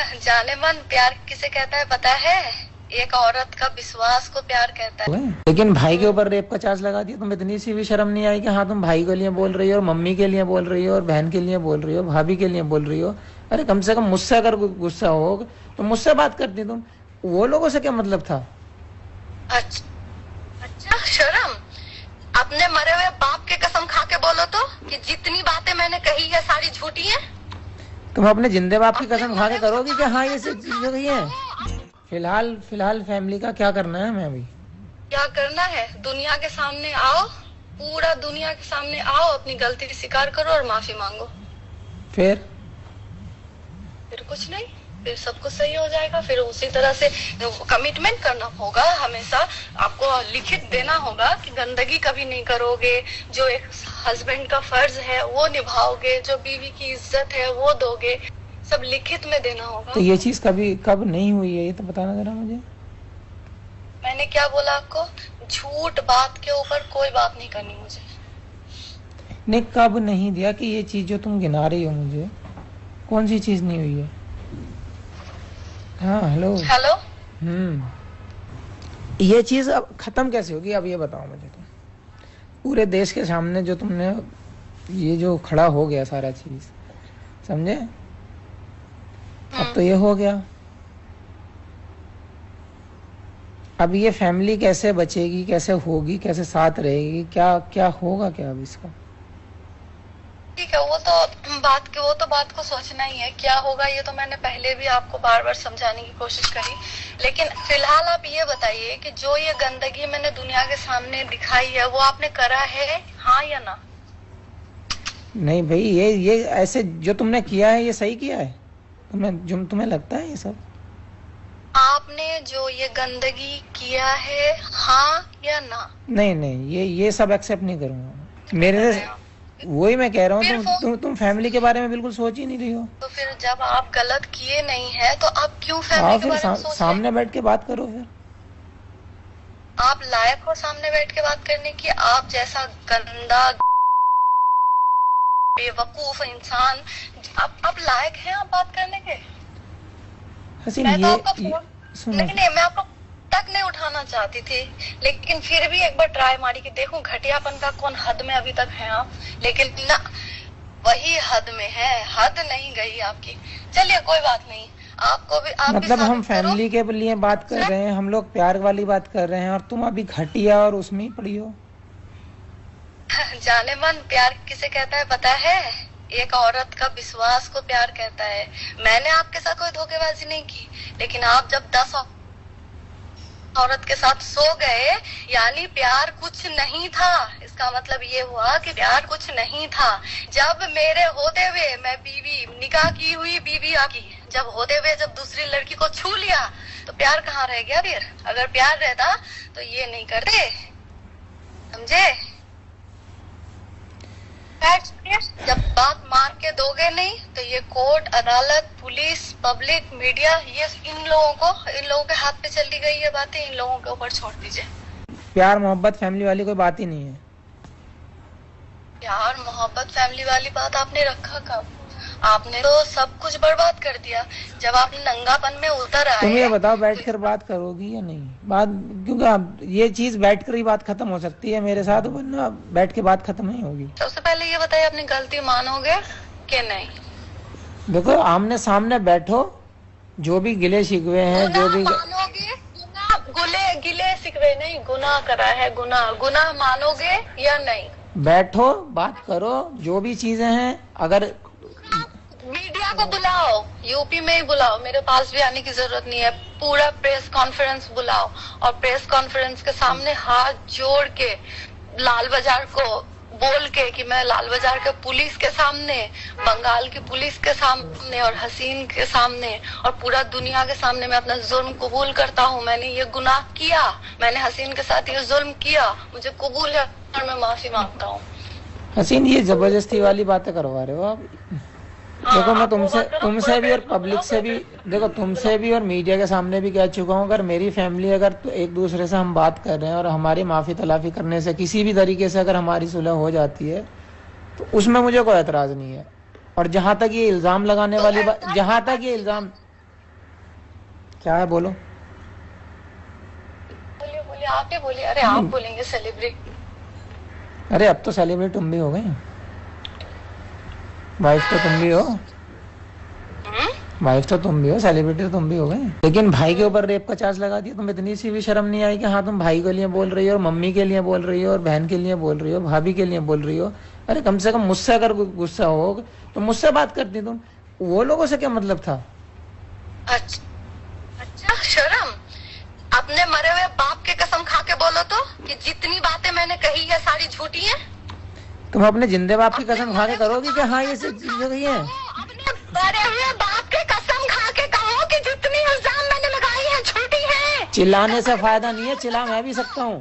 जाने मन प्यार किसे कहता है पता है? एक औरत का विश्वास को प्यार कहता है। लेकिन भाई के ऊपर रेप का चार्ज लगा दिया तुम इतनी सी भी शर्म नहीं आई कि हाँ तुम भाई के लिए बोल रही हो और मम्मी के लिए बोल रही हो और बहन के लिए बोल रही हो भाभी के लिए बोल रही हो। अरे कम से कम मुझसे अगर गुस्सा हो तो मुझसे बात करती तुम। वो लोगों से क्या मतलब था? अच्छा अच्छा शर्म? अपने मरे हुए बाप के कसम खा के बोलो तो कि जितनी बातें मैंने कही है सारी झूठी है तुम अपने जिंदे बाप की कसम खा के करोगी कि हाँ ये सब चीज़ें गई है? फ़िलहाल फ़िलहाल फैमिली का क्या करना है हमें अभी? क्या करना है? दुनिया के सामने आओ पूरा दुनिया के सामने आओ अपनी गलती स्वीकार करो और माफ़ी मांगो। फिर? फिर कुछ नहीं। फिर सब कुछ सही हो जाएगा फिर उसी तरह से कमिटमेंट करना होगा हमेशा। आपको लिखित देना होगा कि गंदगी कभी नहीं करोगे जो एक हस्बैंड का फ़र्ज़ है वो निभाओगे जो बीवी की इज़्ज़त है वो दोगे। सब लिखित में देना होगा। तो ये चीज़ कभी कब नहीं हुई है? ये तो बताना जरा मुझे। मैंने क्या बोला आपको? झूठ बात के ऊपर कोई बात नहीं करनी मुझे। नहीं कब नहीं दिया कि ये चीज़ जो तुम गिना रही हो मुझे कौन सी चीज़ नहीं हुई है? हाँ हेलो हेलो हम्म। ये चीज़ अब खत्म कैसे होगी? अब ये बताओ मुझे तुम। पूरे देश के सामने जो तुमने ये जो खड़ा हो गया सारा चीज़ समझे? अब तो ये हो गया। अब ये फैमिली कैसे बचेगी कैसे होगी कैसे साथ रहेगी क्या क्या होगा क्या अब इसका? ठीक है वो तो बात के वो तो बात को सोचना ही है क्या होगा ये तो मैंने पहले भी आपको बार बार समझाने की कोशिश करी। लेकिन फ़िलहाल आप ये बताइए कि जो ये गंदगी मैंने दुनिया के सामने दिखाई है वो आपने करा है हाँ या ना? नहीं भाई ये ये ऐसे जो तुमने किया है ये सही किया है? तुम्हें जो तुम्हें लगता है ये सब? आपने जो ये गंदगी किया है हाँ या ना? नहीं नहीं ये ये सब एक्सेप्ट नहीं करूँगा। मेरे से वही मैं कह रहा हूँ तुम तुम तुम फैमिली के बारे में बिल्कुल सोच ही नहीं रही हो। तो फिर जब आप गलत किए नहीं है तो आप क्यों फैमिली हाँ के फिर बारे में सोच सामने बैठ के बात करो फिर। आप लायक हो सामने बैठ के बात करने की? आप जैसा गंदा बेवकूफ़ इंसान आप आप लायक हैं आप बात करने के? हसीन मैं तो ये, आपका ये फ़ोन नहीं नहीं मैं आपको तक नहीं उठाना चाहती थी। लेकिन फिर भी एक बार ट्राई मारी कि देखूँ घटियापन का कौन हद में अभी तक है आप? लेकिन ना वही हद में है। हद नहीं गई आपकी। चलिए कोई बात नहीं। आपको भी आप मतलब हम फैमिली के लिए बात कर रहे हैं हम लोग प्यार वाली बात कर रहे हैं और तुम अभी घटिया और उसमें ही पड़ी हो। जाने मन प्यार किसे कहता है पता है? एक औरत का विश्वास को प्यार कहता है। मैंने आपके साथ कोई धोखेबाजी नहीं की लेकिन आप जब दस औरत के साथ सो गए, यानी प्यार कुछ नहीं था। इसका मतलब ये हुआ कि प्यार कुछ नहीं था। जब मेरे होते हुए मैं बीवी निकाह की हुई बीवी आकी जब होते हुए जब दूसरी लड़की को छू लिया तो प्यार कहाँ रह गया फिर? अगर प्यार रहता तो ये नहीं करते। समझे। जब बात मान के दोगे नहीं तो ये कोर्ट अदालत पुलिस पब्लिक मीडिया ये इन लोगों को इन लोगों के हाथ पे चली गई ये बातें इन लोगों के ऊपर छोड़ दीजिए। प्यार मोहब्बत फैमिली वाली कोई बात ही नहीं है। प्यार मोहब्बत फैमिली वाली बात आपने रखा कब? आपने तो सब कुछ बर्बाद कर दिया। जब आपने नंगापन में उतर आए तुम ये बताओ बैठ कर बात करोगी या नहीं? बात क्योंकि आप ये चीज़ बैठ कर ही बात खत्म हो सकती है मेरे साथ वरना बैठ के बात खत्म नहीं होगी। पहले ये बताइए अपनी गलती मानोगे कि नहीं? देखो आमने सामने बैठो जो भी गिले शिकवे हैं जो भी मानोगे? गुनाह गुले गिले सिकवे नहीं गुनाह करा है गुनाह। गुनाह मानोगे या नहीं? बैठो बात करो जो भी चीज़ें हैं अगर मीडिया को बुलाओ यूपी में ही बुलाओ मेरे पास भी आने की ज़रूरत नहीं है। पूरा प्रेस कॉन्फ्रेंस बुलाओ और प्रेस कॉन्फ्रेंस के सामने हाथ जोड़ के लाल बाज़ार को बोल के कि मैं लाल बाज़ार के पुलिस के सामने, बंगाल की पुलिस के सामने और हसीन के सामने और पूरा दुनिया के सामने मैं अपना जुल्म कबूल करता हूँ। मैंने ये गुनाह किया। मैंने हसीन के साथ ये जुल्म किया। मुझे कबूल है और मैं माफ़ी माँगता हूँ। हसीन, ये ज़बरदस्ती वाली बातें करवा रहे हो आप। देखो मैं तुमसे तुमसे भी और पब्लिक से भी देखो तुमसे भी और मीडिया के सामने भी कह चुका हूँ अगर मेरी फैमिली अगर तो एक दूसरे से हम बात कर रहे हैं और हमारी माफ़ी तलाफी करने से किसी भी तरीके से अगर हमारी सुलह हो जाती है तो उसमें मुझे कोई एतराज़ नहीं है। और जहाँ तक ये इल्ज़ाम लगाने तो वाली बात जहाँ तक ये इल्ज़ाम क्या है? बोलो। बोलिए बोलिए आप ही बोलिए। अरे आप बोलेंगे सेलिब्रिटी अरे अब तो सेलिब्रिटी तुम भी हो गई वाइफ तो तुम भी हो। वाइफ तो तुम भी हो सेलिब्रिटी तो तुम भी हो गए। लेकिन भाई के ऊपर रेप का चार्ज लगा दिया तुम इतनी सी भी शर्म नहीं आई कि हाँ तुम भाई के लिए बोल रही हो और मम्मी के लिए बोल रही हो और बहन के लिए बोल रही हो भाभी के लिए बोल रही हो। अरे कम से कम मुझसे अगर गुस्सा हो तो मुझसे बात करती तुम। वो लोगों से क्या मतलब था? अच्छा अच्छा शर्म? अपने मरे हुए बाप के कसम खा के बोलो तो कि जितनी बातें मैंने कही है सारी झूठी है तुम अपने जिंदे बाप की कसम खा के करोगी कि हाँ ये सब चीज़ है? अपने हुए बाप के कसम खा के कहो कि जितनी मैंने लगाई है छोटी है। चिल्लाने से फ़ायदा नहीं है चिल्ला मैं भी सकता हूँ।